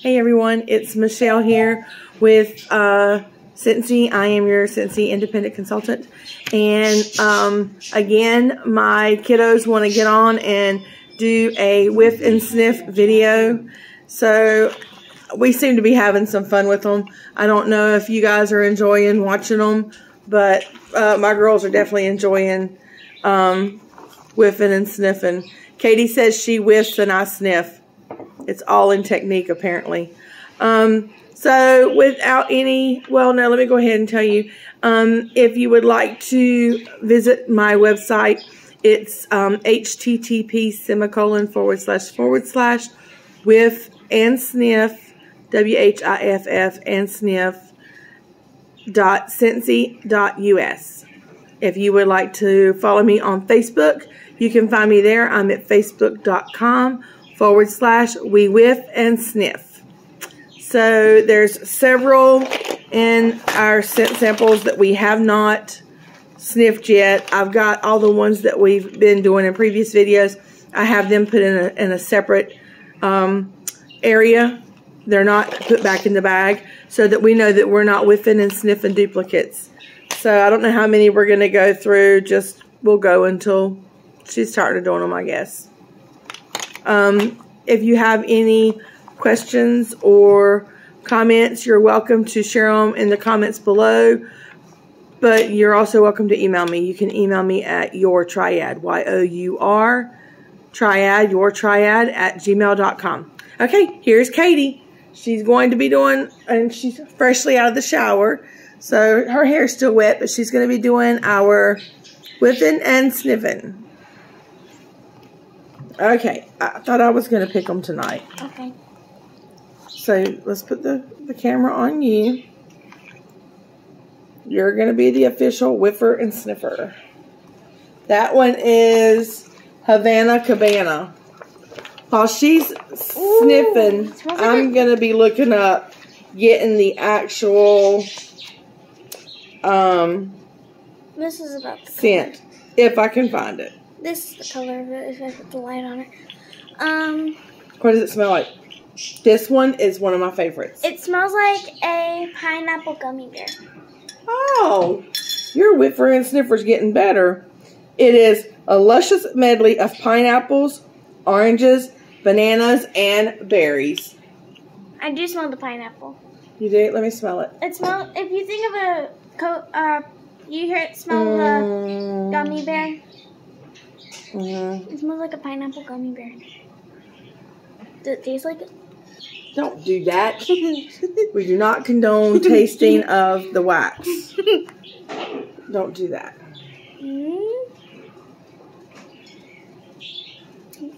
Hey everyone, it's Michelle here with uh, Scentsy. I am your Scentsy independent consultant. And um, again, my kiddos want to get on and do a whiff and sniff video. So we seem to be having some fun with them. I don't know if you guys are enjoying watching them, but uh, my girls are definitely enjoying um, whiffing and sniffing. Katie says she whiffs and I sniff. It's all in technique, apparently. Um, so without any, well, no, let me go ahead and tell you. Um, if you would like to visit my website, it's um, http semicolon forward slash forward slash whiff and sniff, W-H-I-F-F and sniff dot dot us. If you would like to follow me on Facebook, you can find me there. I'm at facebook.com forward slash we whiff and sniff. So there's several in our scent samples that we have not sniffed yet. I've got all the ones that we've been doing in previous videos. I have them put in a, in a separate um, area. They're not put back in the bag so that we know that we're not whiffing and sniffing duplicates. So I don't know how many we're going to go through. Just we'll go until she's tired of doing them, I guess. Um, if you have any questions or comments, you're welcome to share them in the comments below. But you're also welcome to email me. You can email me at your triad, Y O U R, triad, your triad at gmail.com. Okay, here's Katie. She's going to be doing, and she's freshly out of the shower. So her hair's still wet, but she's going to be doing our whiffing and sniffing. Okay, I thought I was going to pick them tonight. Okay. So let's put the, the camera on you. You're going to be the official whiffer and sniffer. That one is Havana Cabana. While she's sniffing, like I'm going to be looking up, getting the actual um, This is about scent, if I can find it. This is the color of it if I put the light on it. Um, What does it smell like? This one is one of my favorites. it smells like a pineapple gummy bear. Oh, your whiffer and sniffer's getting better. It is a luscious medley of pineapples, oranges, bananas, and berries. I do smell the pineapple. You do? Let me smell it. It smells. If you think of a co- uh, you hear it smell the Mm, gummy bear. Mhm. It smells like a pineapple gummy bear. Does it taste like it? Don't do that. We do not condone tasting of the wax. Don't do that. Mm,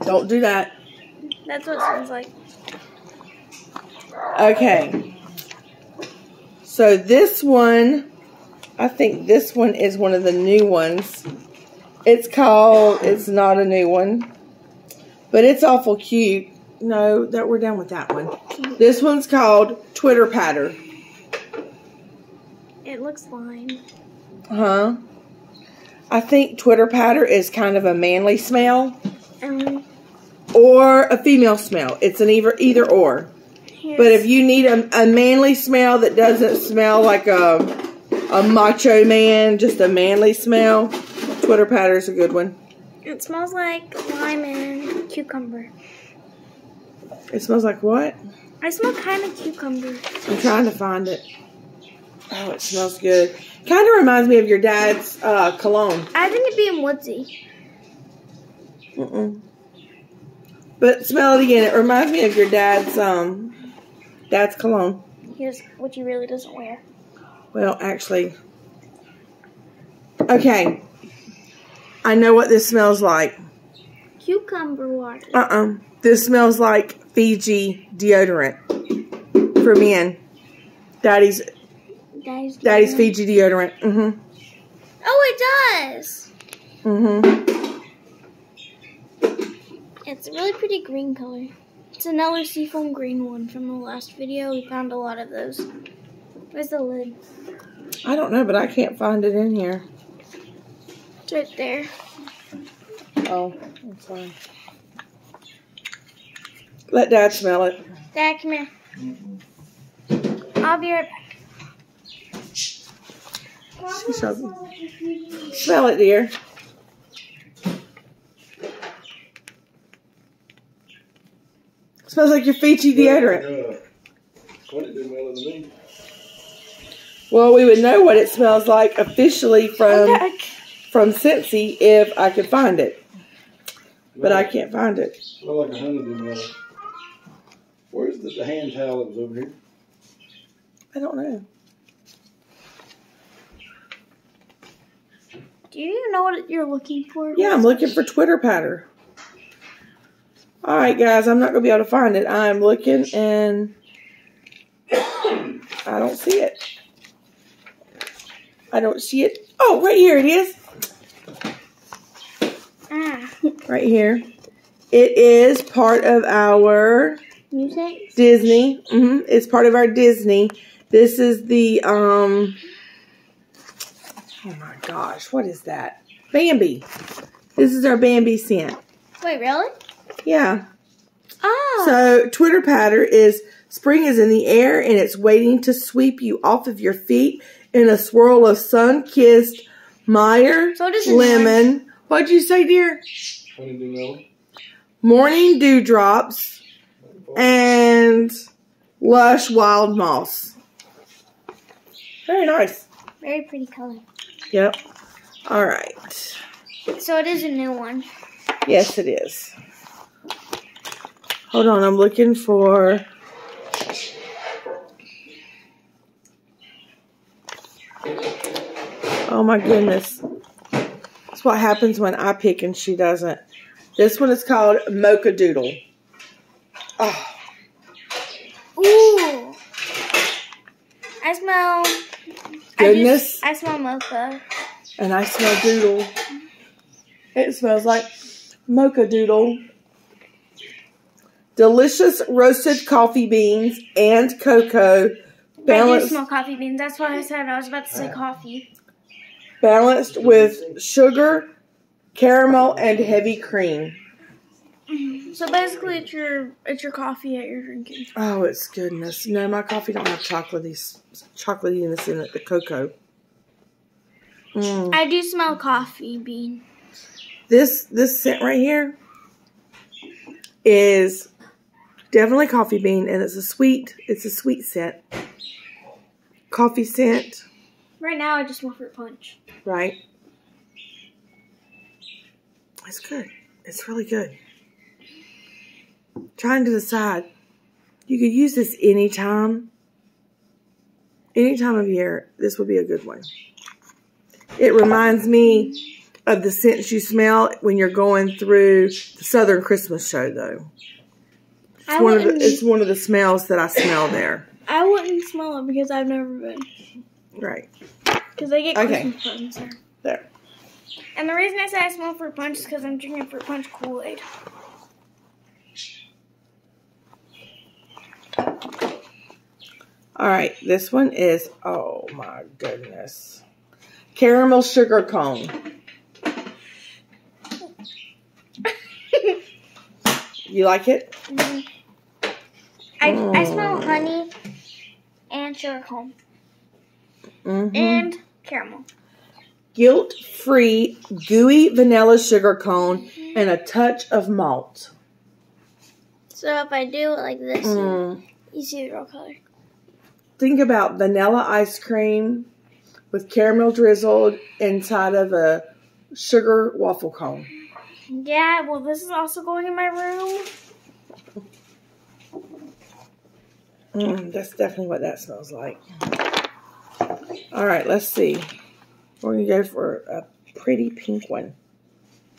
Don't do that. that's what it smells like. Okay. So this one, I think this one is one of the new ones. It's called, it's not a new one, but it's awful cute. No, that we're done with that one. This one's called Twitter Patter. It looks lime. Huh? I think Twitter Patter is kind of a manly smell Um, or a female smell. It's an either either or. But if you need a, a manly smell that doesn't smell like a a macho man, just a manly smell, Patter is a good one. it smells like lime and cucumber. It smells like what? I smell kind of cucumber. I'm trying to find it. Oh, it smells good. Kind of reminds me of your dad's uh, cologne. I think it'd be in woodsy. Mm-mm. But smell it again. It reminds me of your dad's um dad's cologne. Here's what he really doesn't wear. Well, actually, okay. I know what this smells like. Cucumber water. Uh-uh. This smells like Fiji deodorant for men. Daddy's Daddy's, Daddy's Fiji deodorant. Mm-hmm. Oh, it does. Mm-hmm. It's a really pretty green color. It's another seafoam green one from the last video. We found a lot of those. Where's the lid? I don't know, but I can't find it in here. It's right there. Oh, I'm sorry. Let Dad smell it. Dad, come here. I'll be right back. Smell it, dear. Smells like your Fiji deodorant. What it do smelling to me? Well, we would know what it smells like officially from Okay. From Scentsy if I could find it, but I can't find it. Smell like a honeydew melon. Where's the, the hand towel that was over here? I don't know. Do you even know what you're looking for? Yeah, I'm looking for Twitter patter. All right, guys, I'm not gonna be able to find it. I'm looking and I don't see it. I don't see it. Oh, right here it is. Ah, Right here. It is part of our music. Disney. hmm It's part of our Disney. This is the um. Oh my gosh, what is that? Bambi. This is our Bambi scent. Wait, really? Yeah. Oh. So Twitter patter is spring is in the air and it's waiting to sweep you off of your feet in a swirl of sun-kissed Meyer So does it lemon. What'd you say, dear? Honeydew melon? Morning dewdrops and lush wild moss. Very nice. Very pretty color. Yep. All right. So it is a new one. Yes, it is. Hold on, I'm looking for. Oh my goodness. That's what happens when I pick and she doesn't. This one is called Mocha Doodle. Oh, Ooh. I smell. Goodness. I, just, I smell mocha. and I smell doodle. It smells like Mocha Doodle. Delicious roasted coffee beans and cocoa I do smell coffee beans. That's what I said. I was about to say coffee. balanced with sugar, caramel, and heavy cream. So basically, it's your it's your coffee that you're drinking. Oh, it's goodness. No, my coffee don't have chocolatey chocolatiness in it. The cocoa. Mm. I do smell coffee bean. This this scent right here is definitely coffee bean, and it's a sweet. It's a sweet scent. Coffee scent, Right now, I just want fruit punch. right? It's good. It's really good. Trying to decide. You could use this anytime. Any time of year, this would be a good one. It reminds me of the scents you smell when you're going through the Southern Christmas show, though. It's one of the, it's one of the smells that I smell there. I wouldn't smell it because I've never been. Right Because they get Okay. Christmas buttons there. there. And the reason I say I smell fruit punch is because I'm drinking fruit punch Kool Aid. All right, this one is oh my goodness, caramel sugar cone. You like it? Mhm. I, I smell Mm. honey and sugar cone Mm-hmm. and caramel. Guilt-free gooey vanilla sugar cone and a touch of malt. So if I do it like this, Mm. you see the real color. Think about vanilla ice cream with caramel drizzled inside of a sugar waffle cone. Yeah, well, this is also going in my room. Mm, that's definitely what that smells like. All right, let's see. We're gonna go for a pretty pink one.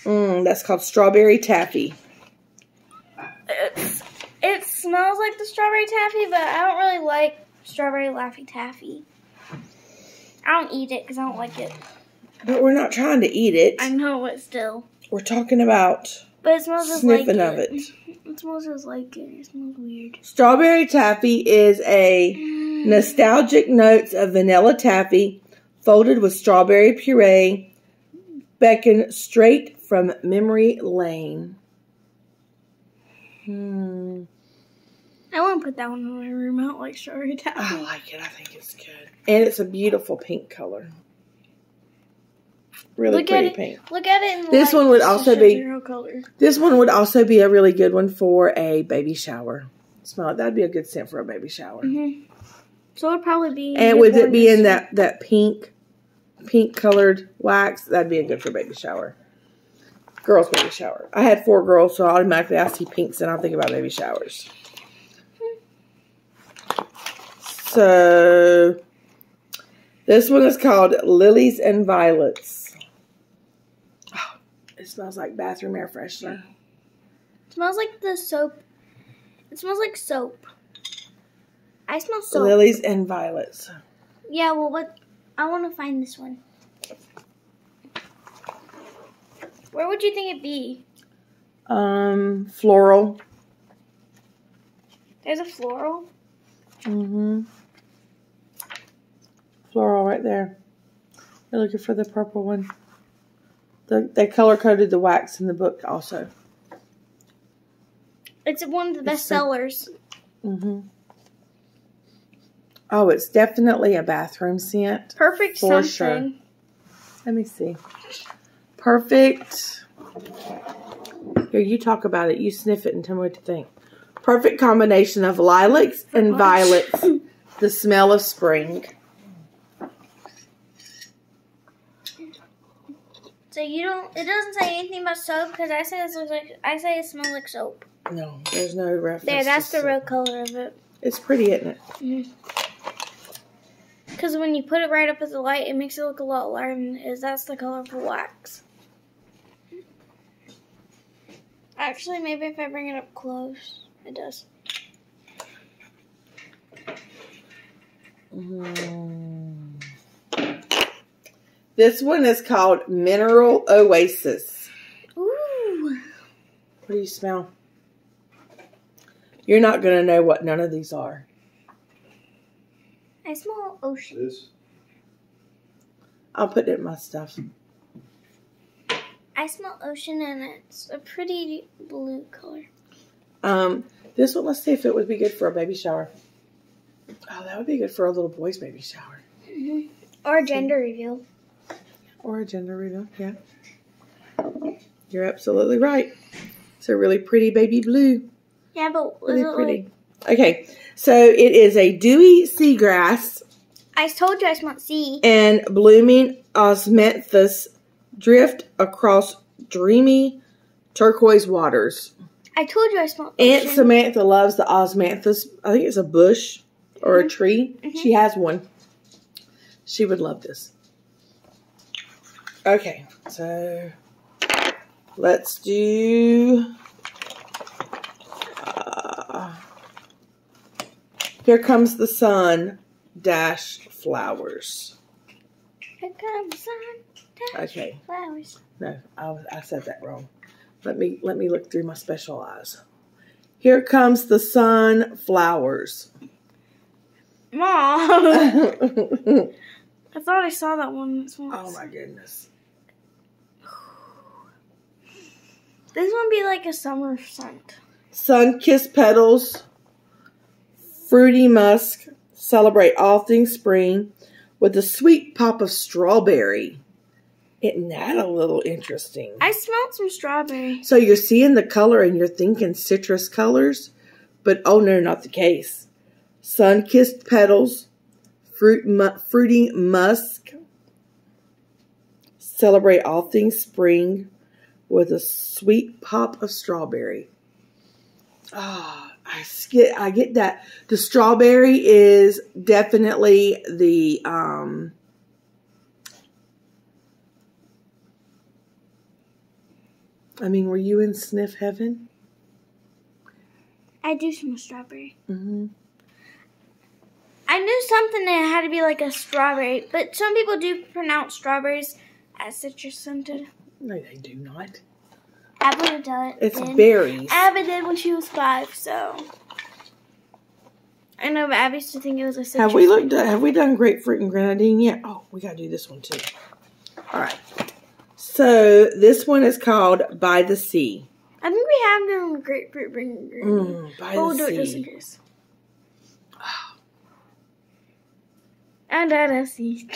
Mm, that's called strawberry taffy. It's, it smells like the strawberry taffy, but I don't really like strawberry laffy taffy. I don't eat it because I don't like it. But we're not trying to eat it. I know it still, We're talking about but it smells just like sniffing it. of it. It smells just like it. It smells weird. Strawberry taffy is a nostalgic notes of vanilla taffy folded with strawberry puree, beckon straight from memory lane. Hmm. I want to put that one in my room. I don't like strawberry I like it. I think it's good. And it's a beautiful pink color. Really Look at pretty it. pink. Look at it. This one would also be- color. This one would also be a really good one for a baby shower. Smell it. That'd be a good scent for a baby shower. hmm So it would probably be. And with it being that that pink, pink colored wax, that'd be a good for baby shower. Girls' baby shower. I had four girls, so automatically I see pinks and I think about baby showers. So this one is called Lilies and Violets. Oh, it smells like bathroom air freshener. It smells like the soap. It smells like soap. I smell soap. Lilies and violets. Yeah, well, what? I want to find this one. Where would you think it'd be? Um, floral. There's a floral. Mm-hmm. Floral right there. You're looking for the purple one. The, they color coded the wax in the book also. It's one of the best it's sellers. Mm-hmm. Oh, it's definitely a bathroom scent. Perfect For something. sure. Let me see. Perfect. Here, you talk about it. You sniff it and tell me what you think. Perfect combination of lilacs and violets. the smell of spring. So you don't. It doesn't say anything about soap because I say this looks like. I say it smells like soap. No, there's no reference. There, that's to the soap. real color of it. It's pretty, isn't it? Mm-hmm. Because when you put it right up at the light, it makes it look a lot lighter than it is. That's the color for wax. Actually, maybe if I bring it up close, it does. Mm. This one is called Mineral Oasis. Ooh. What do you smell? You're not going to know what none of these are. I smell ocean. This, I'll put it in my stuff. I smell ocean and it's a pretty blue color. Um, this one, let's see if it would be good for a baby shower. Oh, that would be good for a little boy's baby shower. Mhm. Or a gender reveal. Or a gender reveal, yeah. You're absolutely right. It's a really pretty baby blue. Yeah, but was Really it pretty. like Okay, so it is a dewy seagrass I told you I smelled sea. and blooming osmanthus drift across dreamy turquoise waters. I told you I smelled Aunt ocean. Samantha loves the osmanthus. I think it's a bush or a mm-hmm. tree. Mm-hmm. She has one. She would love this. Okay, so let's do. Here comes the sun dash flowers. Here comes the sun. Okay. Flowers. No, I, I said that wrong. Let me let me look through my special eyes. Here comes the sunflowers. Mom. oh I thought I saw that one. This one. Oh my goodness. This one be like a summer scent. Sun kissed petals, fruity musk, celebrate all things spring with a sweet pop of strawberry. Isn't that a little interesting? I smelled some strawberry. So you're seeing the color and you're thinking citrus colors, but oh no, not the case. Sun kissed petals, fruit mu- fruity musk. Celebrate all things spring with a sweet pop of strawberry. Ah, I get I get that. The strawberry is definitely the um I mean, were you in sniff heaven? I do smell strawberry. Mm-hmm. I knew something that had to be like a strawberry, but some people do pronounce strawberries as citrus scented. No, they do not. Abba would it. It's berries. Abby did when she was five, so. I know, but Abby used to think it was a citrus. Have we looked at, have we done grapefruit and grenadine yet? Oh, we gotta do this one too. Alright. So this one is called By the Sea. I think we have done grapefruit and grenadine. Mm, by oh, the do sea. it just in case. Ah. Oh. Under the sea.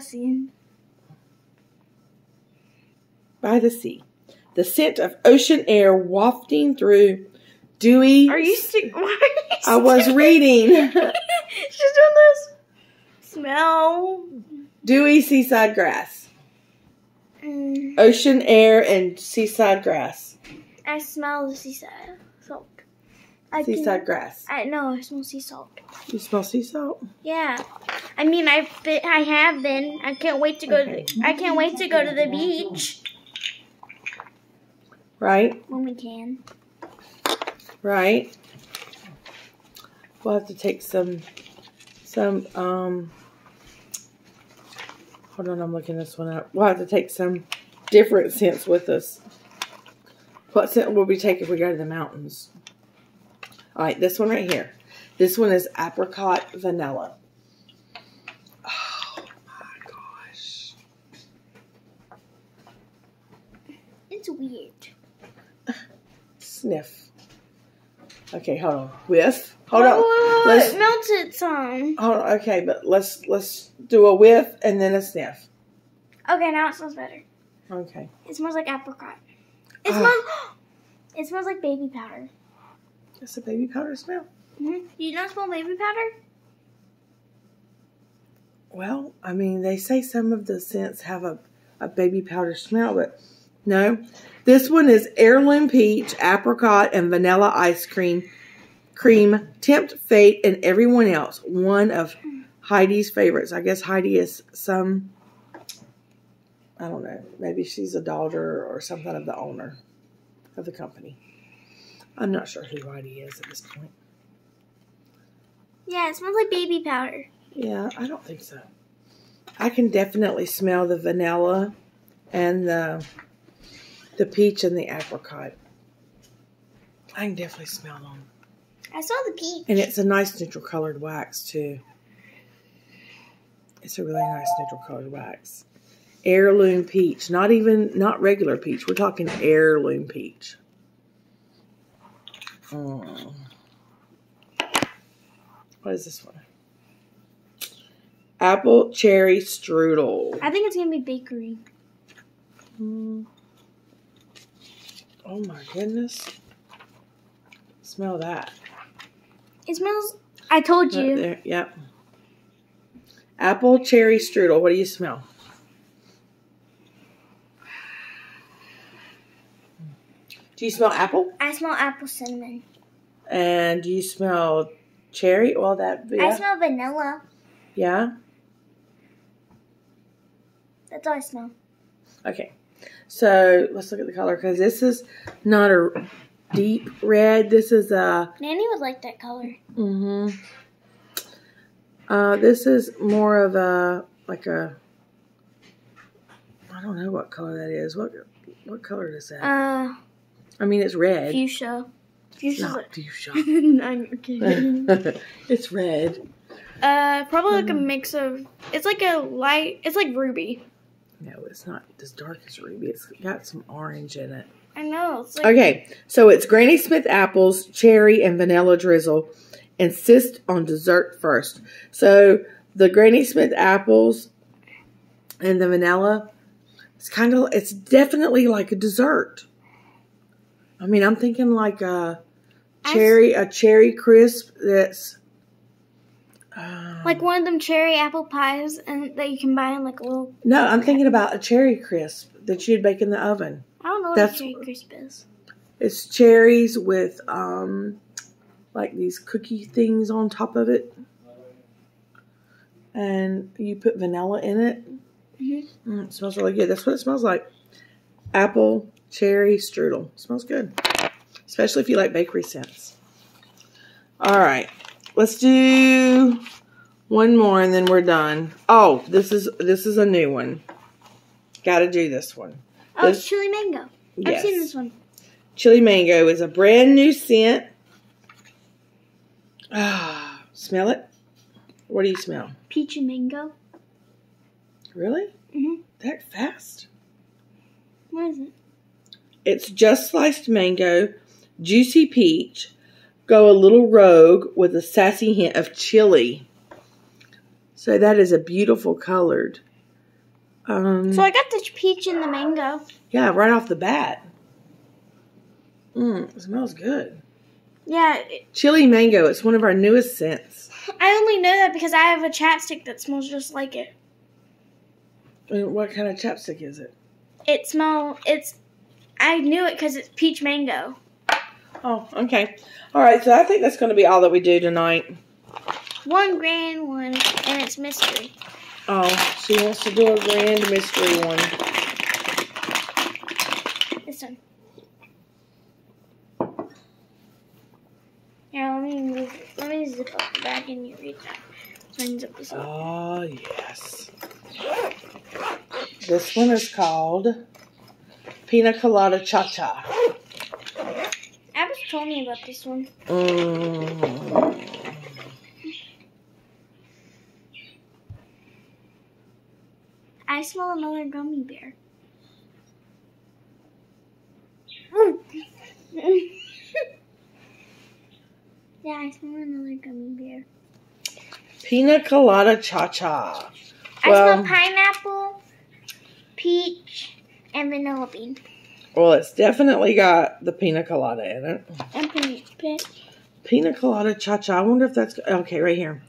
Sea. By the sea. The scent of ocean air wafting through dewy. Are you stick? Why are you I was reading. She's doing this. Smell. dewy seaside grass. Mm, Ocean air and seaside grass. I smell the seaside salt. I can- Seaside grass. I no, I smell sea salt. You smell sea salt? Yeah, I mean, I've been, I have been. I can't wait to go. To I can't wait to go to the beach Right? when we can. Right? We'll have to take some, some, um, hold on, I'm looking this one up. We'll have to take some different scents with us. What scent will we take if we go to the mountains? All right, this one right here. This one is apricot vanilla. Oh my gosh. It's weird. Sniff. Okay, hold on. Whiff. Hold on. wait, Let's- melted some. Hold on. Okay, but let's let's do a whiff and then a sniff. Okay, now it smells better. Okay. It smells like apricot. It Ah. smells. It smells like baby powder. That's a baby powder smell. Mm-hmm. don't smell baby powder? Well, I mean, they say some of the scents have a, a baby powder smell, but no. This one is heirloom peach, apricot, and vanilla ice cream. Cream, tempt fate, and everyone else. One of Heidi's favorites. I guess Heidi is some, I don't know, maybe she's a daughter or something of the owner of the company. I'm not sure who Heidi is at this point. Yeah, it smells like baby powder. Yeah, I don't think so. I can definitely smell the vanilla and the the peach and the apricot. I can definitely smell them. I saw the peach. And it's a nice neutral colored wax too. It's a really nice neutral colored wax. Heirloom peach, not even not regular peach. We're talking heirloom peach. Mm. What is this one? Apple cherry strudel. I think it's gonna be bakery. Mm. Oh my goodness. Smell that. It smells. I told Right you. there. Yep. Apple cherry strudel. What do you smell? Do you smell apple? I smell apple cinnamon. And do you smell cherry? Well, that I smell vanilla. yeah. That's all I smell. Okay. So let's look at the color because this is not a deep red. This is a Nanny would like that color. hmm Uh, this is more of a like a. I don't know what color that is. What what color is that? Uh, I mean, it's red. fuchsia. It's Fuchsia's not like. fuchsia. I'm kidding. it's red. Uh, probably like a mix of. It's like a light. It's like ruby. No, it's not as dark as ruby. It's got some orange in it. I know. It's like. Okay, so it's Granny Smith apples, cherry, and vanilla drizzle. Insist on dessert first. So the Granny Smith apples and the vanilla, it's kind of, it's definitely like a dessert. I mean, I'm thinking like a cherry, a cherry crisp that's. Uh, Like one of them cherry apple pies, and that you can buy in like a little. no, I'm thinking about a cherry crisp that you'd bake in the oven. I don't know what That's- a cherry crisp is. It's cherries with um like these cookie things on top of it. And you put vanilla in it. Mhm. Mm, it smells really good. That's what it smells like. Apple cherry strudel. smells good. Especially if you like bakery scents. All right. Let's do one more and then we're done. Oh, this is this is a new one. Got to do this one. Oh, This- it's chili mango. I've seen this one. Chili Mango is a brand new scent. Ah, smell it? What do you smell? Peach and mango. Really? Mhm. That fast? What is it? It's just sliced mango, juicy peach, go a little rogue with a sassy hint of chili. So that is a beautiful colored. Um, So I got the peach and the mango. yeah, right off the bat. Mmm, it smells good. Yeah, it- Chili mango. It's one of our newest scents. I only know that because I have a chapstick that smells just like it. And what kind of chapstick is it? It smell. It's. I knew it because it's peach mango. Oh, okay. All right, so I think that's going to be all that we do tonight. One grand one, and it's mystery. Oh, she wants to do a grand mystery one. This one. Here, let me move. Let me zip up the bag and you read that. So I can zip this up. Oh, yes. This one is called Pina Colada Cha Cha. Told me about this one. I smell another gummy bear. yeah, I smell another gummy bear. Pina Colada Cha Cha. I smell pineapple, peach, and vanilla bean. Well, it's definitely got the pina colada in it. And peach. Peach. Pina Colada Cha Cha. I wonder if that's okay right here.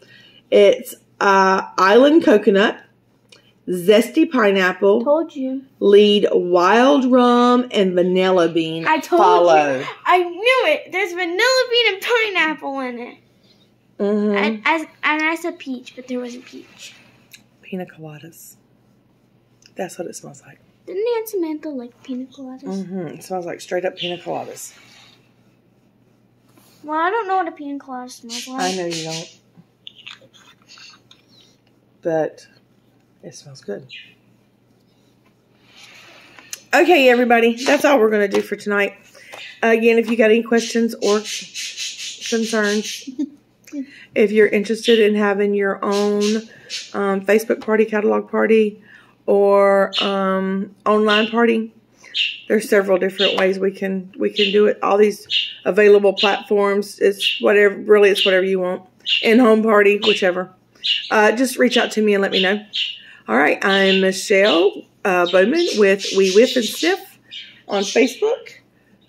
It's uh, island coconut, zesty pineapple, Told you. lead wild rum, and vanilla bean. I told follow. you. I knew it. There's vanilla bean and pineapple in it. Mhm. I, I, and I said peach, but there wasn't peach. Pina coladas. That's what it smells like. Didn't Aunt Samantha like pina coladas? Mm-hmm. It smells like straight up pina coladas. Well, I don't know what a pina colada smells like. I know you don't. But it smells good. Okay, everybody. That's all we're going to do for tonight. Again, if you got any questions or concerns, if you're interested in having your own um, Facebook party, catalog party, or um, online party, there's several different ways we can we can do it. All these available platforms. It's whatever. Really, it's whatever you want. In home party, whichever. Uh, just reach out to me and let me know. All right, I'm Michelle uh, Bowman with We Whiff and Sniff on Facebook.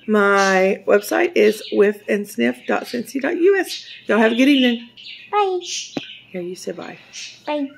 My website is whiffandsniff.scentsy.us. Y'all have a good evening. Bye. Here, you say bye. Bye.